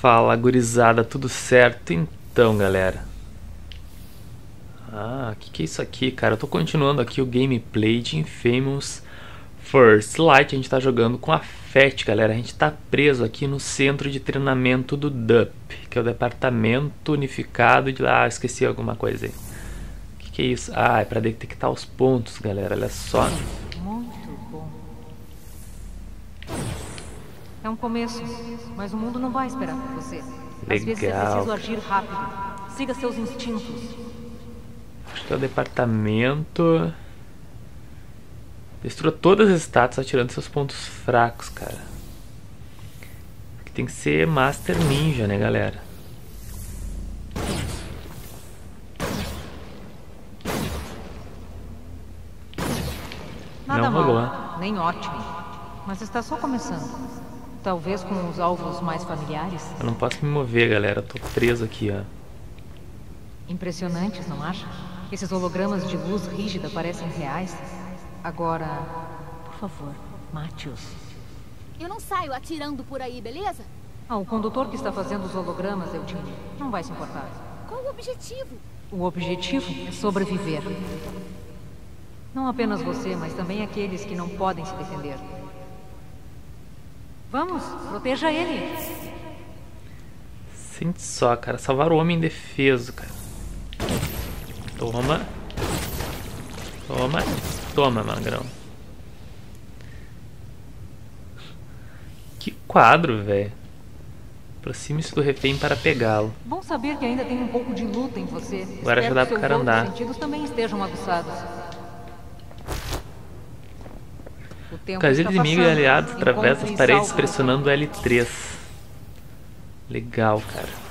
Fala, gurizada, tudo certo? Então, galera. Ah, o que, que é isso aqui, cara? Eu tô continuando aqui o gameplay de Infamous First Light. A gente tá jogando com a FET, galera. A gente tá preso aqui no centro de treinamento do DUP, que é o Departamento Unificado de... Ah, esqueci alguma coisa aí. O que, que é isso? Ah, é pra detectar os pontos, galera. Olha só. É um começo, mas o mundo não vai esperar por você. Às vezes é Legal. preciso agir rápido. Siga seus instintos. Acho que é o departamento. Destrua todas as estátuas atirando seus pontos fracos, cara. Aqui tem que ser Master Ninja, né, galera? Nada Não mal, rolou. nem ótimo. Mas está só começando. Talvez com os alvos mais familiares. Eu não posso me mover, galera. Eu tô preso aqui, ó. Impressionantes, não acha? Esses hologramas de luz rígida parecem reais. Agora, por favor, mate-os. Eu não saio atirando por aí, beleza? Ah, o condutor que está fazendo os hologramas, Eugênio, não vai se importar. Qual o objetivo? O objetivo é sobreviver. Não apenas você, mas também aqueles que não podem se defender. Vamos, proteja ele. Sente só, cara. Salvar o homem indefeso, cara. Toma. Toma. Toma, magrão. Que quadro, velho. Aproxime-se do refém para pegá-lo. Bom saber que ainda tem um pouco de luta em você. Agora já Espero dá que pro cara andar. sentidos também estejam aguçados. O tempo Quase está inimigo e aliados atravessam Encontre as paredes pressionando L3. Legal, cara.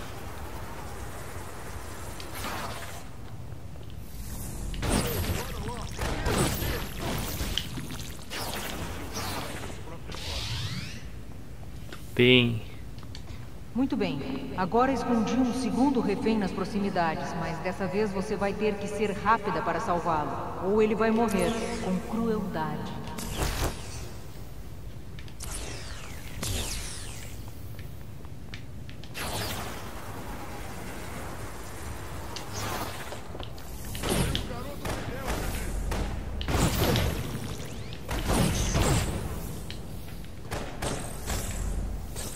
Bem, Muito bem. Agora escondi um segundo refém nas proximidades, mas dessa vez você vai ter que ser rápida para salvá-lo. Ou ele vai morrer com crueldade.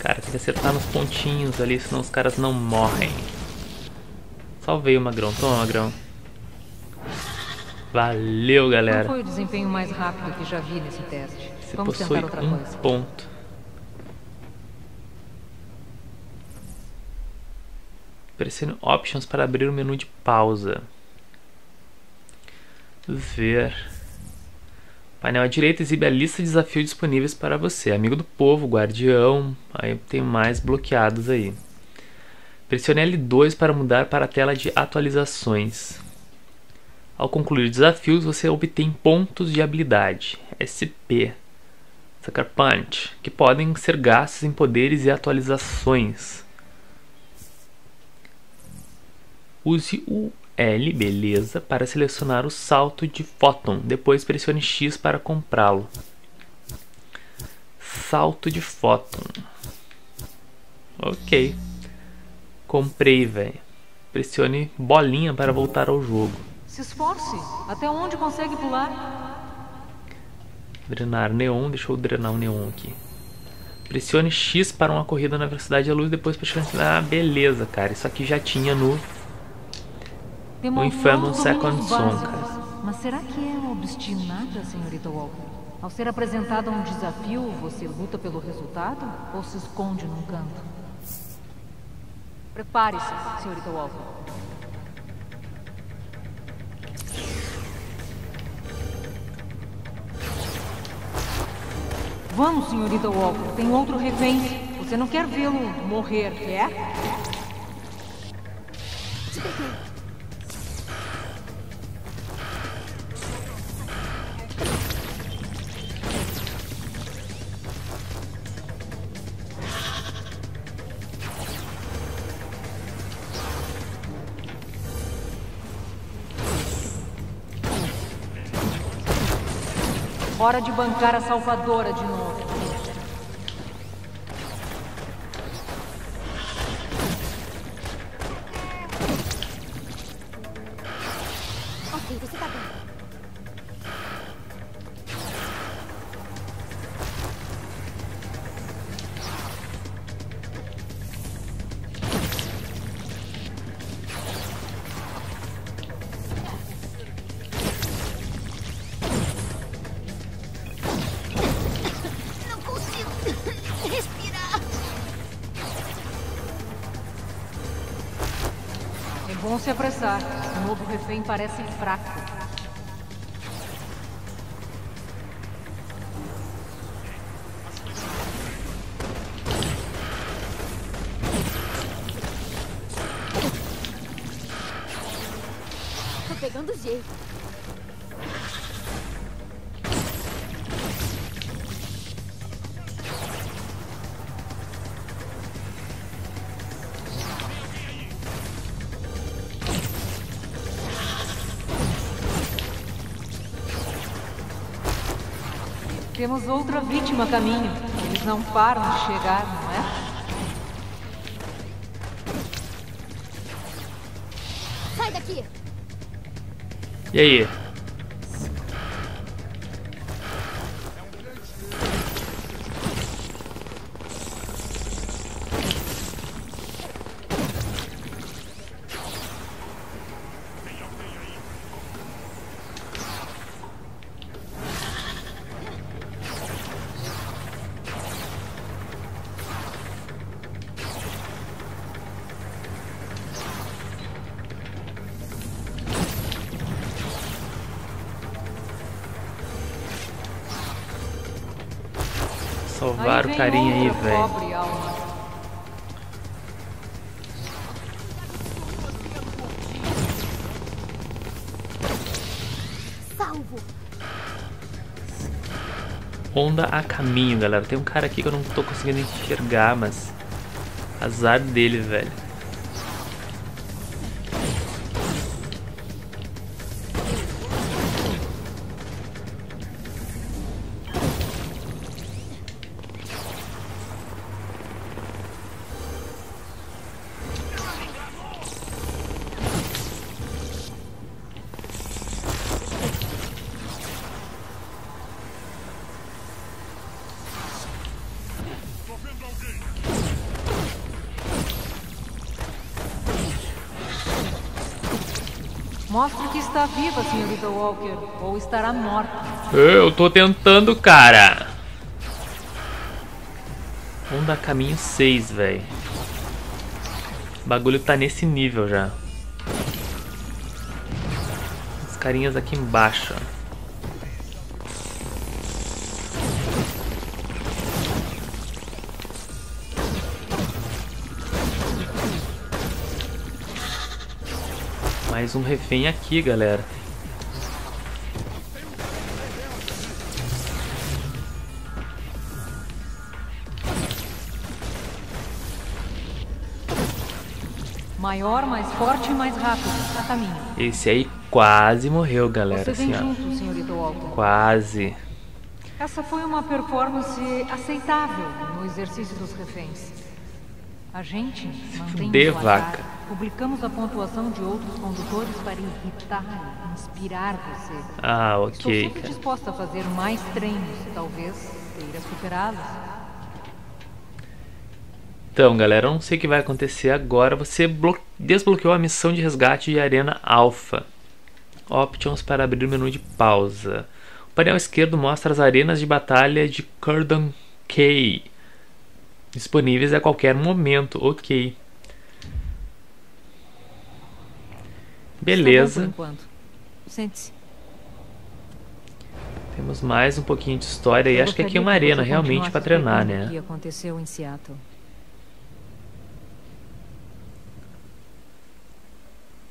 cara, tem que acertar nos pontinhos ali, senão os caras não morrem. Salvei o magrão, toma magrão. Valeu, galera. foi o desempenho mais rápido que já vi nesse teste. Você Vamos possui tentar outra um coisa. ponto. Pressione Options para abrir o menu de pausa. Ver. Painel à direita exibe a lista de desafios disponíveis para você. Amigo do povo, guardião. Aí tem mais bloqueados aí. Pressione L2 para mudar para a tela de atualizações. Ao concluir desafios, você obtém pontos de habilidade, SP, Sucker Punch, que podem ser gastos em poderes e atualizações. Use o L, beleza, para selecionar o salto de Photon. Depois pressione X para comprá-lo. Salto de Photon. Ok. Comprei, velho. Pressione bolinha para voltar ao jogo. Se esforce. Até onde consegue pular? Drenar neon, deixa eu drenar o neon aqui. Pressione X para uma corrida na velocidade da luz, depois pressione... Ah, beleza, cara. Isso aqui já tinha no... Infamous domínios Second Son, cara. Mas será que é obstinada, senhorita Walker? Ao ser apresentada a um desafio, você luta pelo resultado ou se esconde num canto? Prepare-se, senhorita Walker. Vamos, senhorita Walker. Tem outro refém. Você não quer vê-lo morrer, quer? Hora de bancar a salvadora de novo. Bom se apressar. O novo refém parece fraco. Tô pegando jeito. Temos outra vítima a caminho. Eles não param de chegar, não é? Sai daqui! E aí? Salvar o carinha aí, velho. Onda a caminho, galera. Tem um cara aqui que eu não tô conseguindo enxergar, mas. Azar dele, velho. Mostre que está viva, senhorita Walker, ou estará morta. Eu tô tentando, cara. Onda a caminho 6, velho. O bagulho tá nesse nível já. Os carinhas aqui embaixo, ó. Mais um refém aqui, galera. Maior, mais forte e mais rápido. A caminho. Esse aí quase morreu, galera. Você vem Assim, junto, senhorita Walker. Quase. Essa foi uma performance aceitável no exercício dos reféns. A gente mantém devagar. vaca. Publicamos a pontuação de outros condutores para irritar e inspirar você. Ah, Estou ok, sempre cara. disposta a fazer mais treinos, talvez queira superá-los. Então, galera, eu não sei o que vai acontecer agora. Você blo- desbloqueou a missão de resgate de Arena Alpha. Options para abrir o menu de pausa. O painel esquerdo mostra as arenas de batalha de Curdon Key. Disponíveis a qualquer momento. Ok. Beleza. enquanto. Sente-se. Temos mais um pouquinho de história e acho que aqui é uma arena realmente para treinar, explicando O que né? aconteceu em Seattle?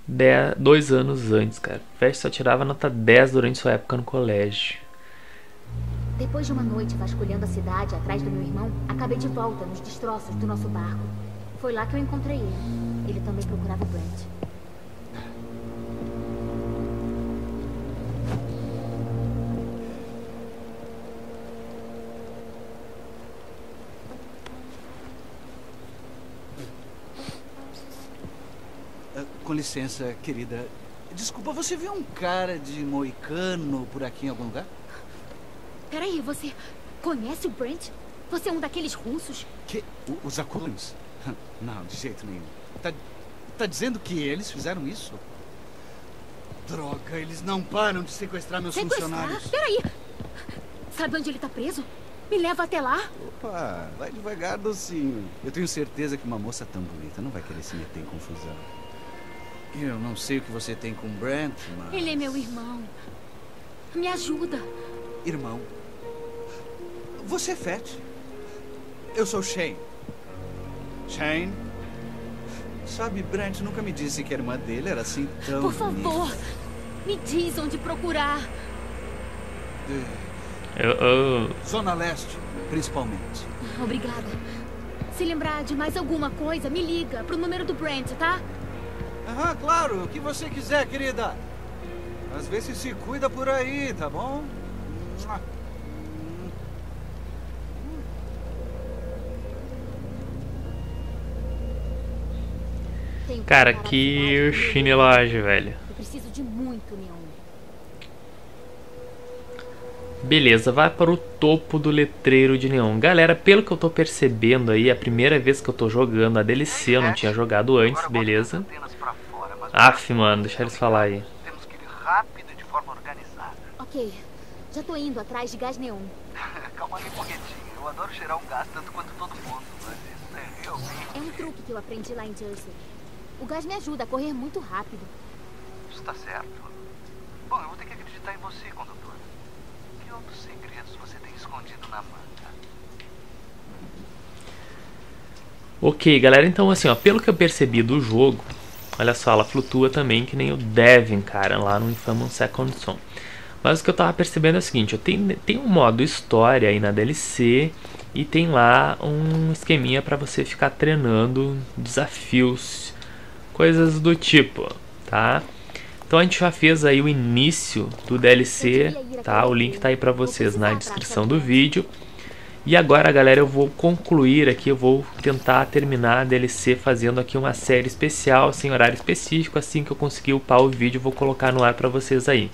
10, dois anos antes, cara. Vest só tirava nota 10 durante sua época no colégio. Depois de uma noite vasculhando a cidade atrás do meu irmão, acabei de volta nos destroços do nosso barco. Foi lá que eu encontrei ele. Ele também procurava o Brent. Com licença, querida. Desculpa, você viu um cara de moicano por aqui em algum lugar? Peraí, você conhece o Brent? Você é um daqueles russos? Que? O- Os Aculinos? Não, de jeito nenhum. Tá, tá dizendo que eles fizeram isso? Droga, eles não param de sequestrar meus Sequestrar? funcionários. Peraí! Sabe onde ele tá preso? Me leva até lá. Opa, vai devagar, docinho. Eu tenho certeza que uma moça tão bonita não vai querer se meter em confusão. Eu não sei o que você tem com o Brent, mas... Ele é meu irmão. Me ajuda. Irmão. Você é Fett. Eu sou Shane. Shane. Sabe, Brent nunca me disse que a irmã dele era assim tão Por bonita. favor, me diz onde procurar. Eu, eu- Zona Leste, principalmente. Obrigada. Se lembrar de mais alguma coisa, me liga pro número do Brent, tá? Aham, claro, o que você quiser, querida. Às vezes se cuida por aí, tá bom? Cara, que chinelagem, velho. Eu preciso de muito neon. Beleza, vai para o topo do letreiro de neon. Galera, pelo que eu tô percebendo aí, é a primeira vez que eu tô jogando a DLC, eu não tinha jogado antes, beleza? Aff, mano, deixa eles falar aí. Temos que ir rápido e de forma organizada. Ok, já tô indo atrás de gás neon. Calma aí, foguetinho. Eu adoro cheirar um gás tanto quanto todo mundo, mas isso é realmente... É um truque que eu aprendi lá em Jersey. O gás me ajuda a correr muito rápido. Está certo. Bom, eu vou ter que acreditar em você, condutor. Outros segredos você tem escondido na? Ok, galera, então assim, ó, pelo que eu percebi do jogo, olha só, ela flutua também que nem o Devin, cara, lá no Infamous Second Son. Mas o que eu tava percebendo é o seguinte, eu tenho, tem um modo história aí na DLC e tem lá um esqueminha pra você ficar treinando desafios, coisas do tipo, tá? Então a gente já fez aí o início do DLC, tá? O link tá aí pra vocês na descrição do vídeo. E agora, galera, eu vou concluir aqui, eu vou tentar terminar a DLC fazendo aqui uma série especial, sem horário específico, assim que eu conseguir upar o vídeo, eu vou colocar no ar pra vocês aí,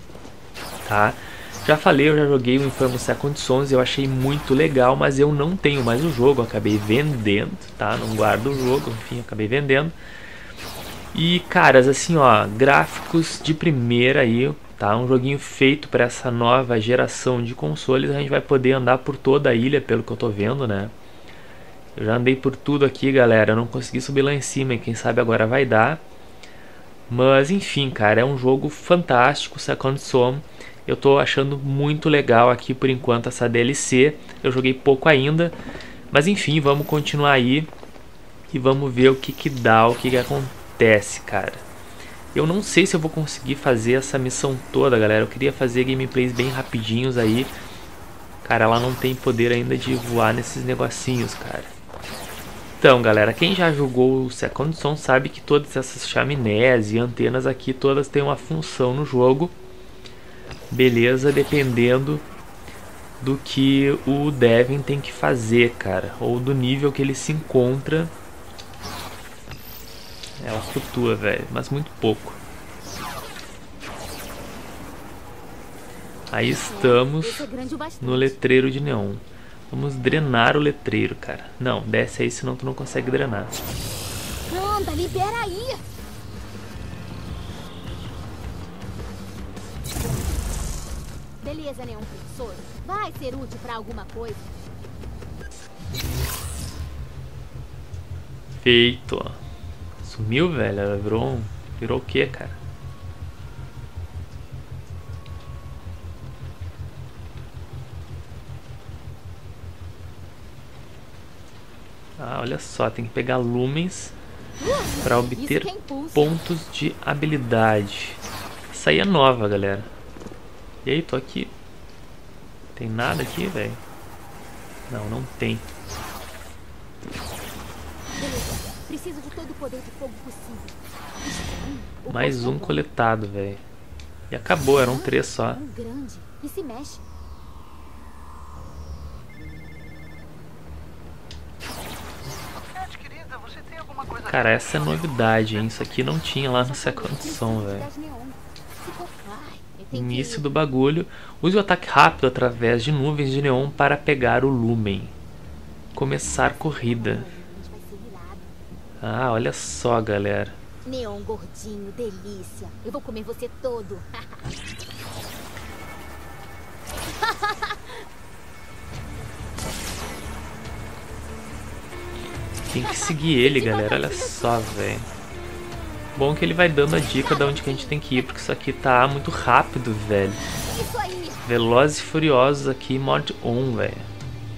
tá? Já falei, eu já joguei o Infamous Second Sons, eu achei muito legal, mas eu não tenho mais o jogo, acabei vendendo, tá? Não guardo o jogo, enfim, acabei vendendo. E, caras, assim, ó, gráficos de primeira aí, tá? Um joguinho feito para essa nova geração de consoles. A gente vai poder andar por toda a ilha, pelo que eu tô vendo, né? Eu já andei por tudo aqui, galera. Eu não consegui subir lá em cima e quem sabe agora vai dar. Mas, enfim, cara, é um jogo fantástico, Second Son. Eu tô achando muito legal aqui por enquanto essa DLC. Eu joguei pouco ainda. Mas, enfim, vamos continuar aí. E vamos ver o que que dá, o que que acontece, cara. Eu não sei se eu vou conseguir fazer essa missão toda, galera. Eu queria fazer gameplays bem rapidinhos aí. Cara, ela não tem poder ainda de voar nesses negocinhos, cara. Então, galera, quem já jogou o Second Son sabe que todas essas chaminés e antenas aqui todas têm uma função no jogo. Beleza, dependendo do que o Devin tem que fazer, cara, ou do nível que ele se encontra. Ela flutua, velho, mas muito pouco. Aí estamos é o bastante. no letreiro de neon. Vamos drenar o letreiro, cara. Não, desce aí, senão tu não consegue drenar. Anda, libera aí! Beleza, Neon. Vai ser útil pra alguma coisa. Feito, ó. Sumiu, velho. Ela virou um... Virou o quê, cara? Ah, olha só. Tem que pegar lumens para obter que é pontos de habilidade. Essa aí é nova, galera. E aí, tô aqui. Tem nada aqui, velho? Não, não tem. Todo o poder de fogo possível. O Mais um é coletado, velho. E acabou, eram três só. Um grande. E se mexe. Cara, essa é novidade, hein? Isso aqui não tinha lá no Second Son, velho. Início do bagulho. Use o ataque rápido através de nuvens de neon para pegar o lumen. Começar corrida. Mas vai ser irado. Ah, olha só, galera. Neon gordinho, delícia. Eu vou comer você todo. Tem que seguir ele, galera. Olha só, velho. Bom que ele vai dando a dica de onde que a gente tem que ir, porque isso aqui tá muito rápido, velho. Velozes e Furiosos aqui, mod 1, velho.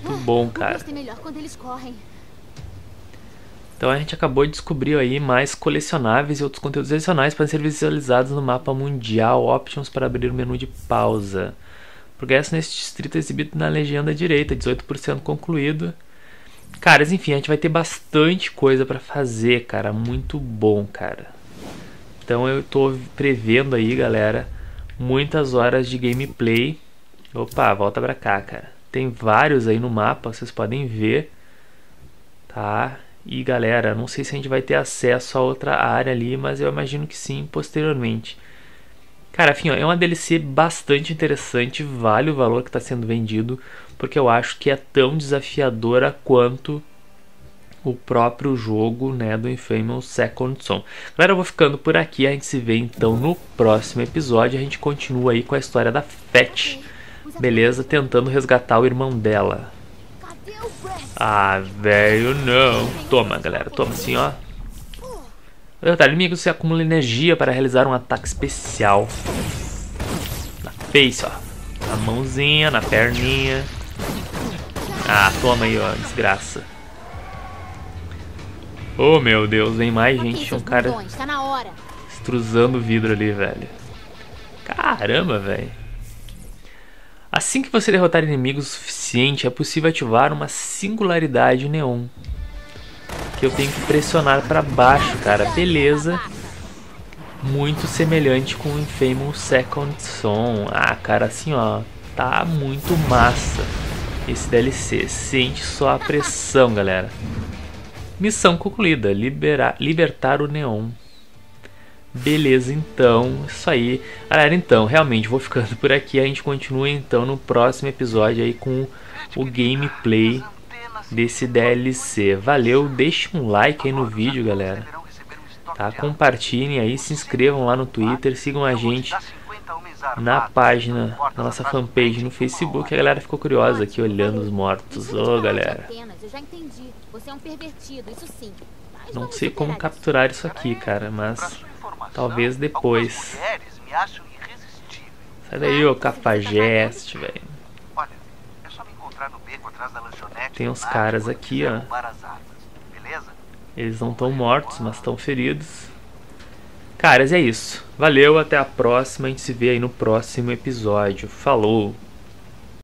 Muito bom, O cara. gosto é melhor quando eles correm. Então a gente acabou de descobrir aí mais colecionáveis e outros conteúdos adicionais para ser visualizados no mapa mundial. Options para abrir o menu de pausa. Progresso neste distrito exibido na legenda direita, 18% concluído. Caras, enfim, a gente vai ter bastante coisa para fazer, cara. Muito bom, cara. Então eu tô prevendo aí, galera, muitas horas de gameplay. Opa, volta pra cá, cara. Tem vários aí no mapa, vocês podem ver. Tá? E galera, não sei se a gente vai ter acesso a outra área ali, mas eu imagino que sim, posteriormente. Cara, enfim, ó, é uma DLC bastante interessante, vale o valor que está sendo vendido, porque eu acho que é tão desafiadora quanto o próprio jogo né, do Infamous Second Son. Galera, eu vou ficando por aqui, a gente se vê então no próximo episódio, a gente continua aí com a história da Fett, beleza? Tentando resgatar o irmão dela. Ah, velho, não. Toma, galera, toma assim, ó. Derrotar inimigos você acumula energia para realizar um ataque especial. Na face, ó. Na mãozinha, na perninha. Ah, toma aí, ó, desgraça. Oh, meu Deus, vem mais gente. Um cara Tá extrusando o vidro ali, velho. Caramba, velho. Assim que você derrotar inimigos o suficiente, é possível ativar uma singularidade neon. Que eu tenho que pressionar para baixo, cara. Beleza. Muito semelhante com o Infamous Second Son. Ah, cara, assim, ó. Tá muito massa esse DLC. Sente só a pressão, galera. Missão concluída. Liberar, libertar o neon. Beleza, então, isso aí. Galera, então, realmente vou ficando por aqui. A gente continua então no próximo episódio aí com o gameplay desse DLC. Valeu, deixe um like aí no vídeo, galera. Tá? Compartilhem aí, se inscrevam lá no Twitter, sigam a gente na página, na nossa fanpage no Facebook. A galera ficou curiosa aqui olhando os mortos. Ô, galera. É Não sei como capturar isso aqui, cara, mas talvez depois. Sai daí, ô cafajeste, velho. É. Tem uns caras aqui, ó. Eles não estão mortos, mas estão feridos. Caras, é isso. Valeu, até a próxima. A gente se vê aí no próximo episódio. Falou!